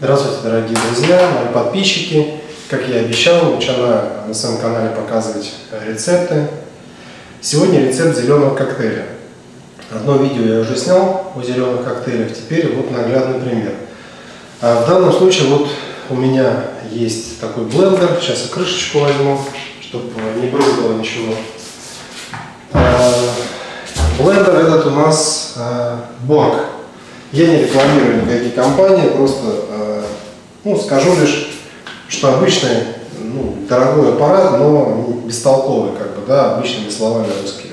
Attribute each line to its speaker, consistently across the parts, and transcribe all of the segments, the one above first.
Speaker 1: Здравствуйте, дорогие друзья, мои подписчики. Как я обещал, начала на своем канале показывать рецепты. Сегодня рецепт зеленого коктейля. Одно видео я уже снял о зеленых коктейлях, теперь вот наглядный пример. А в данном случае вот у меня есть такой блендер, сейчас я крышечку возьму, чтобы не брызгало ничего. А, блендер этот у нас Борг. Я не рекламирую никакие компании, просто э, ну, скажу лишь, что обычный ну, дорогой аппарат, но бестолковый, как бы, да, обычными словами русскими.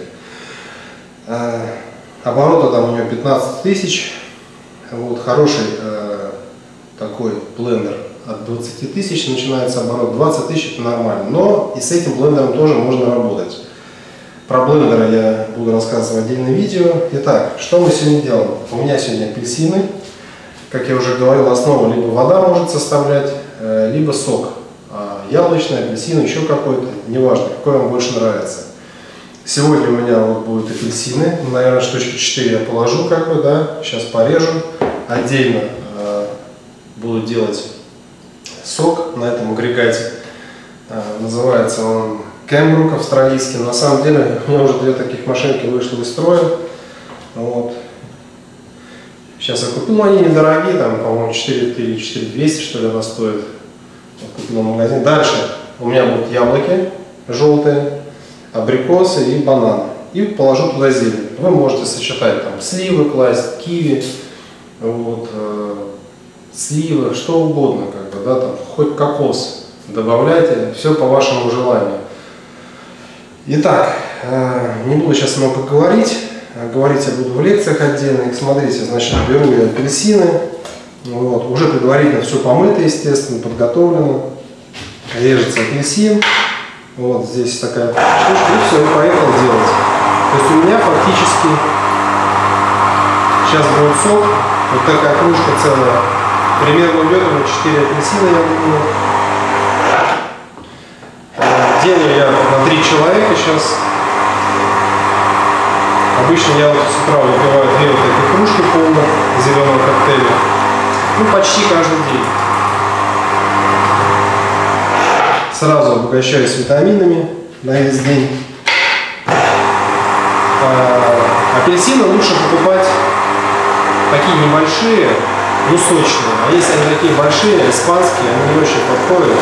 Speaker 1: Э, обороты там у него 15 тысяч, вот, хороший э, такой блендер от 20 тысяч начинается оборот, 20 тысяч это нормально, но и с этим блендером тоже можно работать. Про блендеры я буду рассказывать в отдельном видео. Итак, что мы сегодня делаем? У меня сегодня апельсины. Как я уже говорил, основу либо вода может составлять, э, либо сок. А яблочный, апельсин, еще какой-то, неважно, какой вам больше нравится. Сегодня у меня вот будут апельсины, наверное, штучки 4 я положу, как бы, да, сейчас порежу. Отдельно э, буду делать сок на этом агрегате. Э, называется он Кэмбрук австралийский. На самом деле у меня уже две таких машинки вышли из строя. Вот. Сейчас я купил, но они недорогие, там, по-моему, 4 или 4200, что ли, она стоит. Вот купил магазин. Дальше у меня будут яблоки желтые, абрикосы и бананы. И положу туда зелень. Вы можете сочетать там сливы класть, киви, вот, э, сливы, что угодно, как бы, да, там, хоть кокос добавляйте, все по вашему желанию. Итак, э, не буду сейчас много говорить, говорить я буду в лекциях отдельных. Смотрите, значит, беру я апельсины, вот, уже предварительно все помыто, естественно, подготовлено. Режется апельсин, вот здесь такая штучка, и все, и поехал делать. То есть у меня фактически сейчас будет сок, вот такая кружка целая. Примерно уйдет 4 апельсина, я думаю. Делаю я на три человека сейчас. Обычно я вот с утра выпиваю две вот эти кружки полных зеленого коктейля. Ну, почти каждый день. Сразу обогащаюсь витаминами на весь день. А, апельсины лучше покупать такие небольшие, ну сочные. А если они такие большие, испанские, они не очень подходят.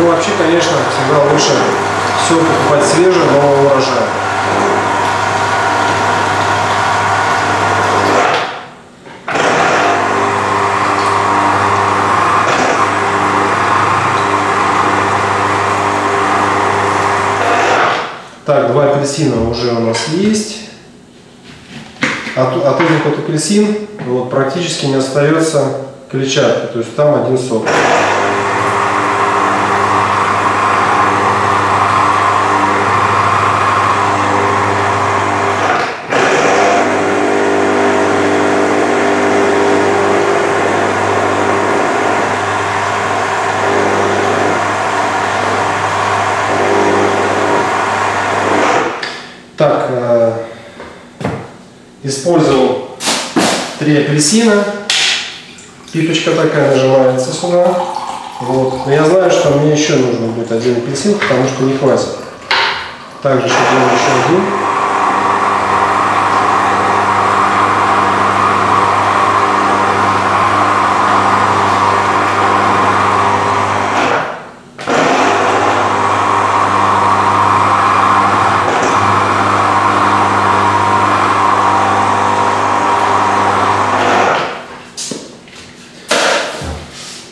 Speaker 1: Ну, вообще, конечно, всегда лучше все покупать свежее, нового урожая. Так, два апельсина уже у нас есть. От, от этих вот апельсин вот, практически не остается клетчатки, то есть там один сок. Так, э, использовал три апельсина. Пипочка такая нажимается сюда. Вот. Но я знаю, что мне еще нужно будет один апельсин, потому что не хватит. Также еще еще один.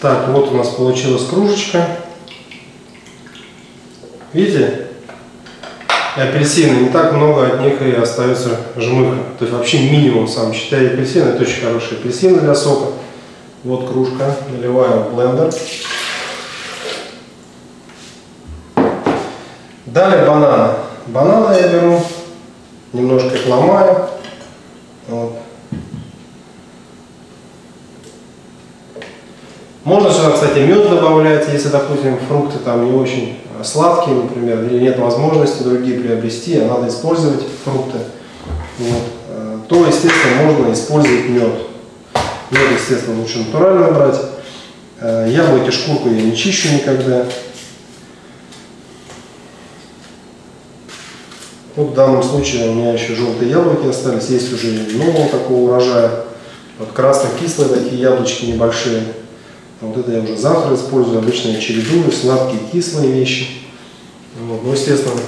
Speaker 1: Так, вот у нас получилась кружечка. Видите? И апельсины, не так много от них и остается жмыха. То есть вообще минимум сам считаю апельсины. Это очень хорошие апельсины для сока. Вот кружка, наливаю в блендер. Далее бананы. Бананы я беру, немножко их ломаю. Вот. Можно сюда, кстати, мед добавлять, если, допустим, фрукты там не очень сладкие, например, или нет возможности другие приобрести, а надо использовать фрукты, вот, э, то, естественно, можно использовать мед. Но, естественно, лучше натурально брать. Э, яблоки, шкурку я не чищу никогда. Вот в данном случае у меня еще желтые яблоки остались. Есть уже нового такого урожая. Вот красно-кислые такие яблочки небольшие. Вот это я уже завтра использую. Обычно я чередую сладкие кислые вещи. Вот. Ну, естественно,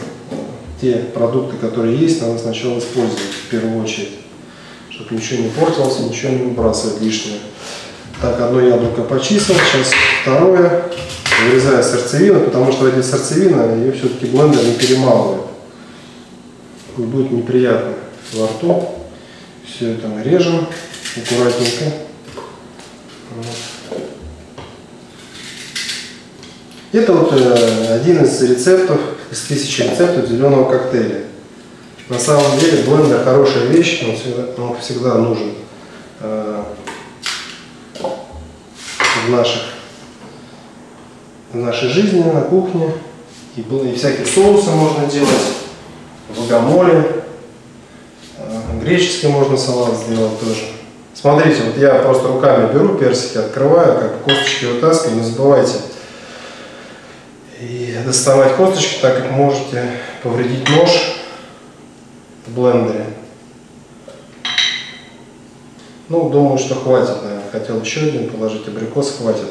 Speaker 1: те продукты, которые есть, надо сначала использовать в первую очередь. Чтобы ничего не портилось, ничего не выбрасывать лишнее. Так, одно яблоко почистил, сейчас второе. Вырезаю сердцевину, потому что эти сердцевина, ее все-таки блендер не перемалывает. И будет неприятно во рту. Все это мы режем аккуратненько. Вот. Это вот э, один из рецептов, из тысячи рецептов зеленого коктейля. На самом деле блендер хорошая вещь, он всегда, он всегда нужен э, в, наших, в нашей жизни, на кухне. И, и всякие соусы можно делать, гуакамоле, э, греческий можно салат сделать тоже. Смотрите, вот я просто руками беру персики, открываю, как косточки вытаскиваю, не забывайте и доставать косточки, так как можете повредить нож в блендере. Ну, думаю, что хватит, наверное. Хотел еще один положить, абрикос хватит.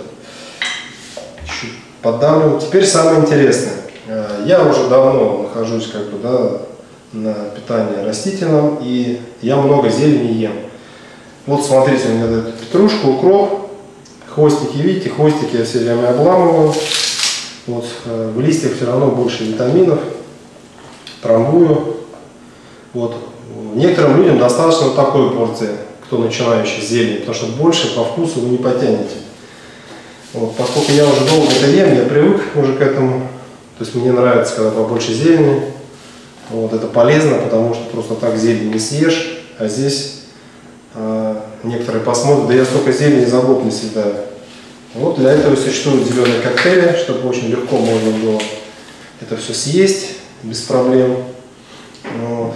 Speaker 1: Чуть поддавлю. Теперь самое интересное. Э, я уже давно нахожусь как бы, да, на питании растительном, и я много зелени ем. Вот смотрите, у меня дают петрушку, укроп, хвостики, видите, хвостики я все время обламываю. Вот, э, в листьях все равно больше витаминов, трамбую. Вот. Некоторым людям достаточно вот такой порции, кто начинающий зелень, потому что больше по вкусу вы не потянете. Вот, поскольку я уже долго это ем, я привык уже к этому. То есть мне нравится, когда побольше зелени. Вот, это полезно, потому что просто так зелень не съешь, а здесь э, некоторые посмотрят, да я столько зелени за год не съедаю. Вот для этого существуют зеленые коктейли, чтобы очень легко можно было это все съесть без проблем. Вот,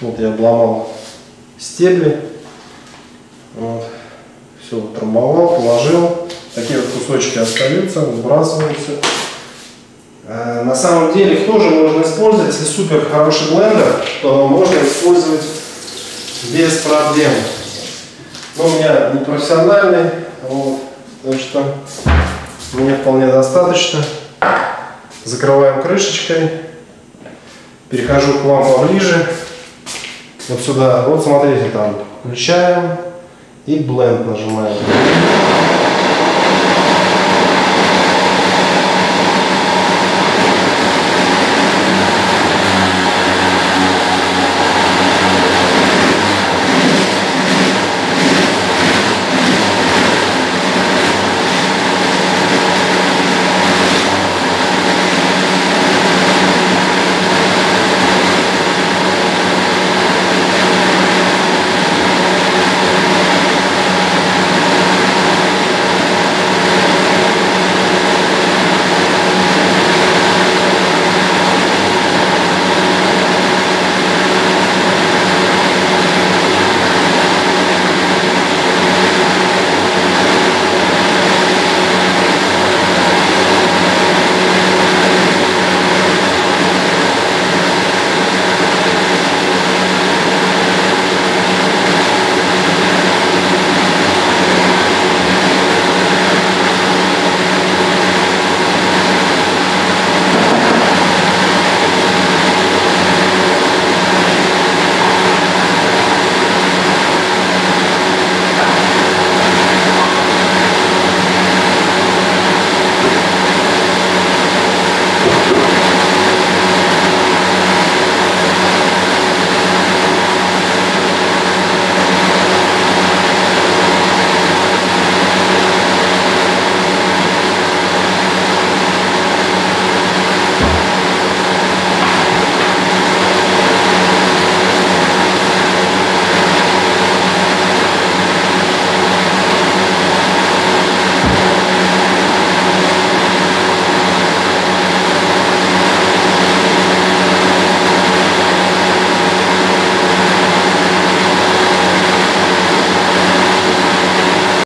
Speaker 1: вот я обломал стебли. Вот. Все трамбовал, положил. Такие вот кусочки остаются, выбрасываются. Э, на самом деле их тоже можно использовать, если супер хороший блендер, то можно использовать без проблем. Но у меня не профессиональный, вот, так что мне вполне достаточно. Закрываем крышечкой. Перехожу к вам поближе. Вот сюда. Вот смотрите там. Включаем и бленд нажимаем.